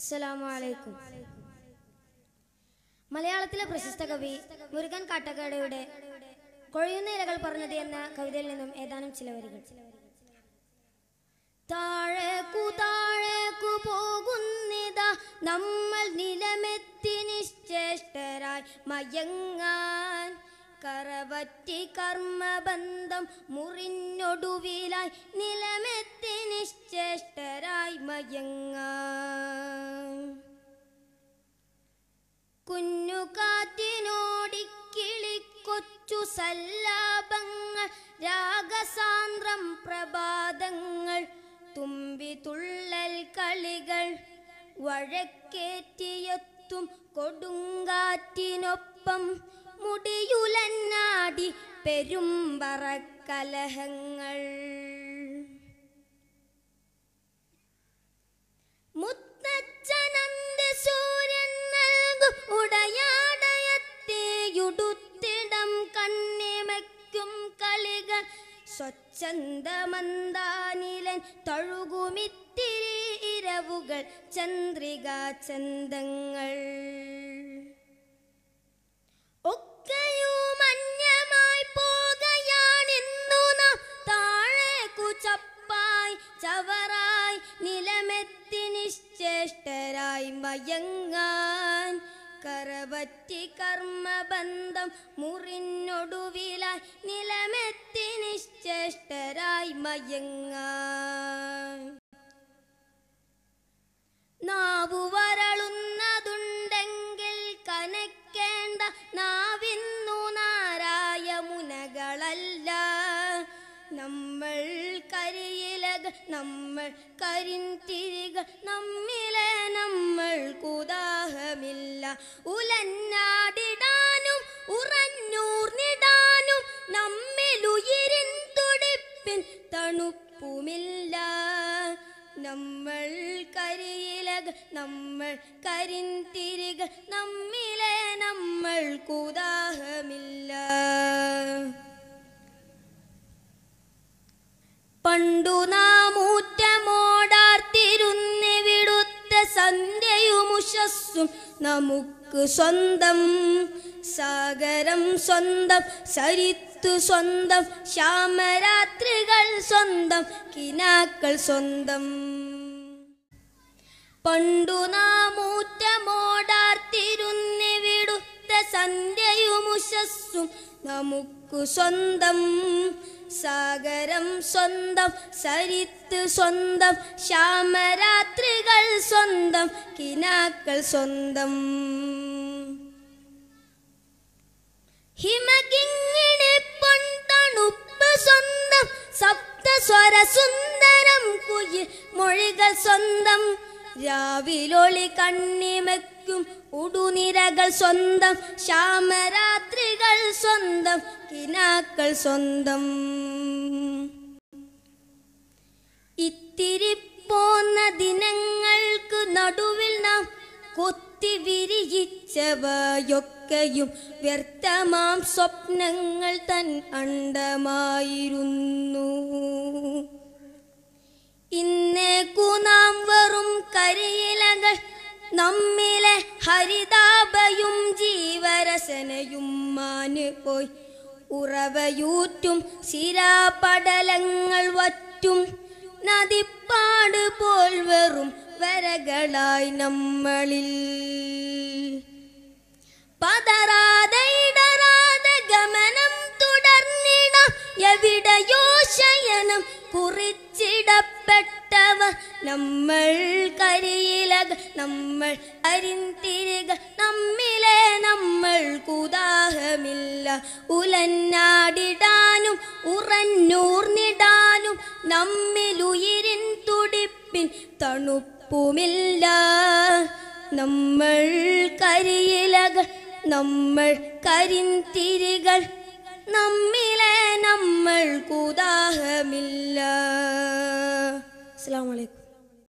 അസ്സലാമു അലൈക്കും. മലയാളത്തിലെ പ്രശസ്ത കവി മുരുകൻ കാട്ടക്കാടയുടെ കൊഴിയുന്ന ഇലകൾ പറഞ്ഞത് എന്ന കവിതയിൽ നിന്നും ഏതാനും ചില വരികൾ. താഴേക്കു താഴേക്കു പോകുന്നിതാ നമ്മൾ നിലമെത്തി നിശ്ചേഷ്ടരായി മയങ്ങാൻ. കറവറ്റി കർമ്മബന്ധം മുറിഞ്ഞൊടുവിലായി നിലമെത്തി നിശ്ചേഷ്ടരായി മയങ്ങാൻ. കാറ്റിനോടിക്കിളിക്കൊച്ചു സല്ലാപങ്ങൾ രാഗസാന്ദ്രം പ്രഭാതങ്ങൾ തുമ്പി തുള്ളൽ കളികൾ വഴക്കേറ്റിയെത്തും കൊടുങ്കാറ്റിനൊപ്പം മുടിയുലന്നാടി പെരുമ്പറക്കലഹങ്ങൾ. മുത്തച്ഛനന്ദ സൂര്യൻ സ്വച്ഛന്ദമന്ദാനിലൻ തഴുകുമിത്തിരി ഇരവുകൾ ചന്ദ്രികാ ചന്തങ്ങൾ ഒക്കെയും അന്യമായി പോകയാണെന്നു നാം താഴെ ചപ്പായി ചവറായി നിലമെത്തി നിശ്ചേഷ്ടരായി മയങ്ങാൻ കറവറ്റി കർമ്മബന്ധം മുറിഞ്ഞൊടുവിലായി നിലമെത്തി നിശ്ചേഷ്ടരായി മയങ്ങ നാവു വരളുന്നതുണ്ടെങ്കിൽ കരിയിലകൾ നമ്മൾ കരിന്തിരികൾ നമ്മിലെ നമ്മൾ കുദാഹമില്ല. ഉലന്നാടിടാനും ഉറഞ്ഞൂർന്നിടാനും നമ്മിലുയിരിൻ തുടിപ്പിൻ തണുപ്പുമില്ല. നമ്മൾ കരിയിലകൾ നമ്മൾ കരിന്തിരികൾ നമ്മിലെ നമ്മൾ സന്ധ്യയുമുഷസ്സും നമുക്ക് സ്വന്തം. സാഗരം സ്വന്തം സരിത്തു സ്വന്തം ശ്യാമരാത്രികൾ സ്വന്തം കിനാക്കൾ സ്വന്തം. പണ്ടു നാം ഊറ്റമോടാർത്തിരുന്നിവിടുത്ത സന്ധ്യയുമുഷസ്സും നമുക്ക് സ്വന്തം. സാഗരം സ്വന്തം സരിത്ത് സ്വന്തം ശ്യാമരാത്രികൾ സ്വന്തം കിനാക്കൾ സ്വന്തം. ഹിമകിങ്ങിണി പൊന്തണുപ്പ് സ്വന്തം സപ്തസ്വര സുന്ദരം കുയിൽ മൊഴികൾ സ്വന്തം. രാവിലൊളി കണ്ണിമയ്ക്കും ഉടുനിരകൾ സ്വന്തം ശ്യാമരാത്രികൾ സ്വന്തം കിനാക്കൾ സ്വന്തം. ഇത്തിരി പോന്ന ദിനങ്ങൾക്ക് നടുവിൽ നാം കൊത്തി വിരിയിച്ചവയൊക്കെയും വ്യർത്ഥമാം സ്വപ്നങ്ങൾ തൻ അണ്ടമായിരുന്നു. കരിയിലകൾ നമ്മിലെ ഹരിതാപയും ജീവരസനയും മാന് പോയി. ഉറവയൂറ്റും ശിരാപടലങ്ങൾ വറ്റും നദിപ്പാട് പോൽ വെറും വരകളായി നമ്മളിൽ. പതറാതെ ഇടറാതെ ഗമനം തുടർന്നിട എവിടെയോ ശയനം കുറിച്ചിടപ്പെട്ടവർ നമ്മൾ കരിയിലക നമ്മൾ അരിന്തിരിക നമ്മിലെ നമ്മൾ കുതാഹമില്ല ഉലന്നാടിടാനും ഉറഞ്ഞൂർന്നിടാനും നമ്മിലുയിരിൻ തുടിപ്പിൻ തണുപ്പുമില്ല. നമ്മൾ കരിയിലകൾ നമ്മൾ കരിന്തിരികൾ നമ്മിലെ നമ്മൾ കുതാഹമില്ല അസ്സാം വലൈക്കും